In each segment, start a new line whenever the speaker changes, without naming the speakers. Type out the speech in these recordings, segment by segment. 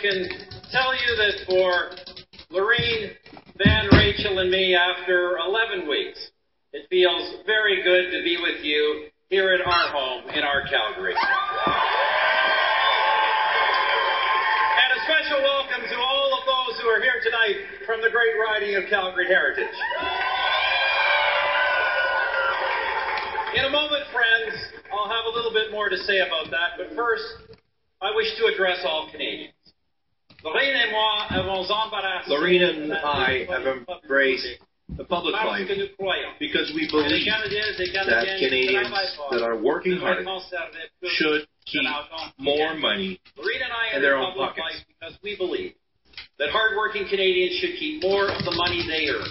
can tell you that for Laureen, Ben, Rachel, and me, after 11 weeks, it feels very good to be with you here at our home in our Calgary. And a special welcome to all of those who are here tonight from the great riding of Calgary Heritage. In a moment, friends, I'll have a little bit more to say about that, but first, I wish to address all Canadians. Laureen and moi avons embarrassé
Laureen and I have embraced the public life
que nous croyons
because we believe that Canadians that are working hard
devraient conserver plus
should keep more money
Laureen and I
in their own pockets.
because we believe that hardworking Canadians should keep more of the money they earn.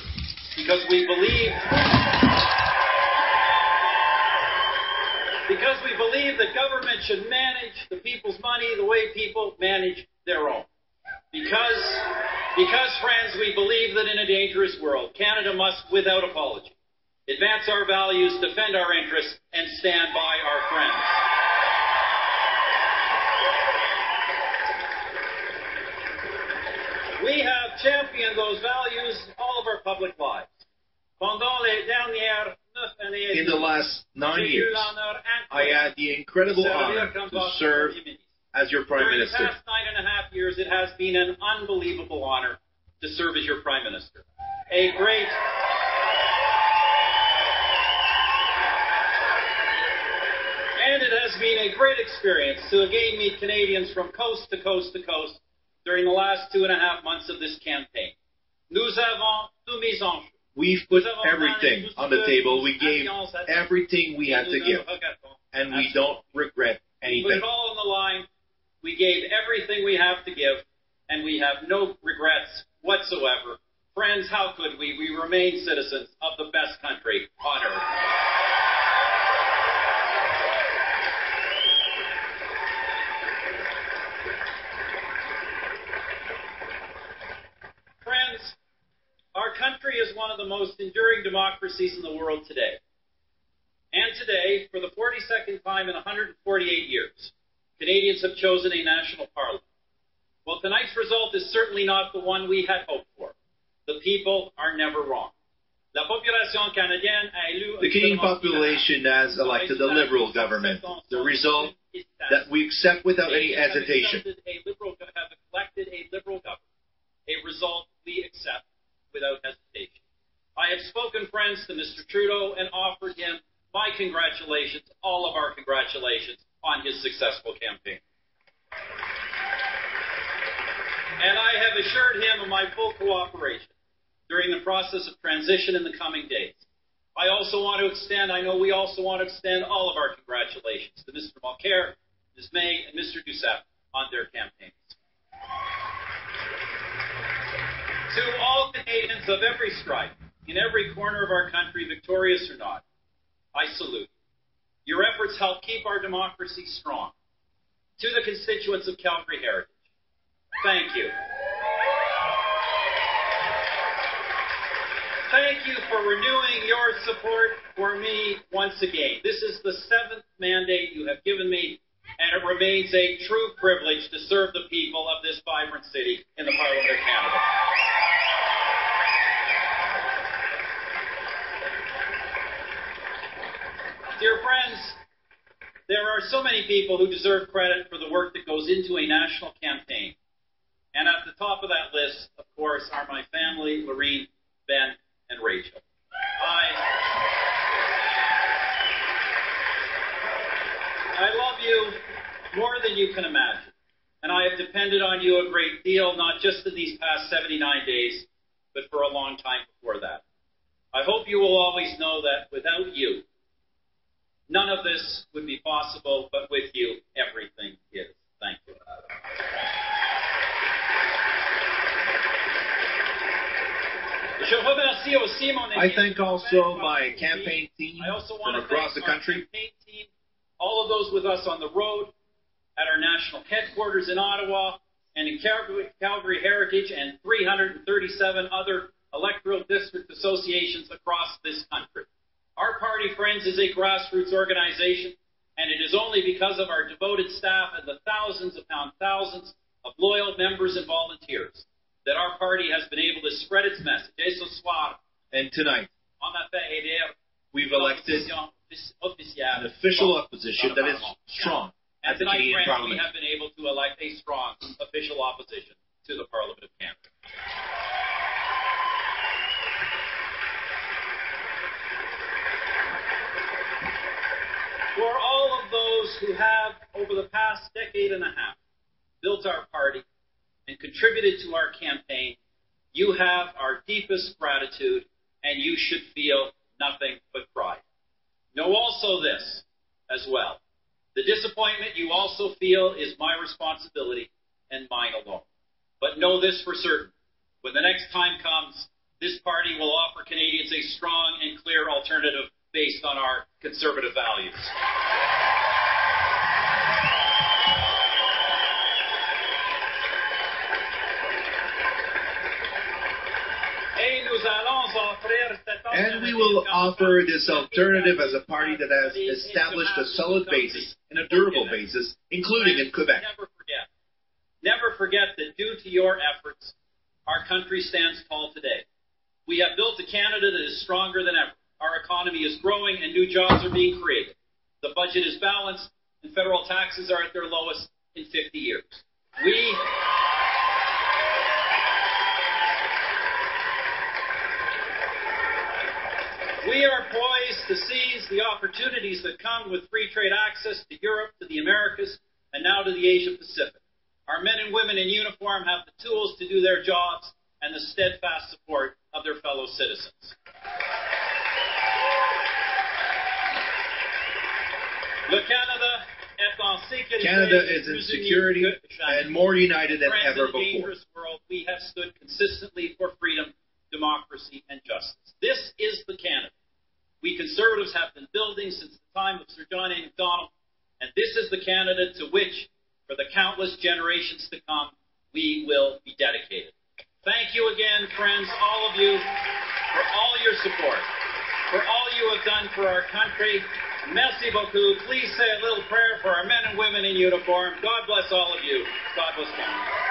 Because we believe because we believe that government should manage the people's money the way people manage their own. Because because friends, we believe that in a dangerous world, Canada must without apology advance our values, defend our interests, and stand by our friends. We have championed those values all of our public lives. Pendant les dernières neuf années,
In the last nine years, I had the incredible honor to serve. As your Prime
During
Minister.
the past nine and a half years, it has been an unbelievable honor to serve as your Prime Minister. A great. And it has been a great experience to again meet Canadians from coast to coast to coast during the last two and a half months of this campaign. Nous avons tout mis en jeu.
We've put everything on the table. We gave everything we had to give, and we don't regret anything.
put it all on the line. We gave everything we have to give, and we have no regrets whatsoever. Friends, how could we? We remain citizens of the best country on earth. Friends, our country is one of the most enduring democracies in the world today. And today, for the 42nd time in 148 years, Canadians have chosen a national parliament. Well, tonight's result is certainly not the one we had hoped for. The people are never wrong. La population canadienne a élu
The Canadian population has elected a liberal government. The result that we accept without any hesitation.
liberal, have elected a liberal government, a result we accept without hesitation. I have spoken, friends, to Mr. Trudeau and offered him my congratulations, all of our congratulations, on his successful campaign. And I have assured him of my full cooperation during the process of transition in the coming days. I also want to extend, I know we also want to extend all of our congratulations to Mr. Mulcair, Ms. May, and Mr. Duceppe on their campaigns. To all Canadians of every stripe, in every corner of our country, victorious or not, I salute. Your efforts help keep our democracy strong. To the constituents of Calgary Heritage, thank you. Thank you for renewing your support for me once again. This is the seventh mandate you have given me, and it remains a true privilege to serve the people of this vibrant city in the Parliament of Canada. Dear friends, there are so many people who deserve credit for the work that goes into a national campaign. And at the top of that list, of course, are my family, Laureen, Ben, and Rachel. I, I love you more than you can imagine. And I have depended on you a great deal, not just in these past 79 days, but for a long time before that. I hope you will always know that without you, none of this would be possible, but with you, everything is. Thank you. Je remercie aussi mon
I thank also my campaign team from across the country.
team, all of those with us on the road, at our national headquarters in Ottawa, and in Calgary, Calgary Heritage, and 337 other electoral district associations across this country. Our party, friends, is a grassroots organization, and it is only because of our devoted staff and the thousands upon thousands of loyal members and volunteers that our party has been able to spread its message. Soir,
And tonight,
on a fait élire
we've elected an official opposition that is strong
And
at the
tonight,
Canadian
friends, we
Parliament.
have been able to elect a strong official opposition to the Parliament of Canada. For all of those who have, over the past decade and a half, built our party and contributed to our campaign, you have our deepest gratitude and you should feel nothing but pride. Know also this as well. The disappointment you also feel is my responsibility and mine alone. But know this for certain. When the next time comes, this party will offer Canadians a strong and clear alternative based on our conservative values. Et nous allons offrir cette
And we will offer this alternative as a party that has established a solid basis and a durable basis, including in Quebec.
Never forget. Never forget that due to your efforts, our country stands tall today. We have built a Canada that is stronger than ever. Our economy is growing and new jobs are being created. The budget is balanced and federal taxes are at their lowest in 50 years. We We are poised to seize the opportunities that come with free trade access to Europe, to the Americas, and now to the Asia Pacific. Our men and women in uniform have the tools to do their jobs and the steadfast support of their fellow citizens. Canada est en sécurité.
Canada is in security and more united than ever
in a
before.
dangerous world, we have stood consistently for freedom, democracy, and justice. This is the Canada we conservatives have been building since the time of Sir John A. Macdonald, and this is the Canada to which, for the countless generations to come, we will be dedicated. Thank you again, friends, all of you, for all your support, for all you have done for our country. Merci beaucoup. Please say a little prayer for our men and women in uniform. God bless all of you. God bless Canada.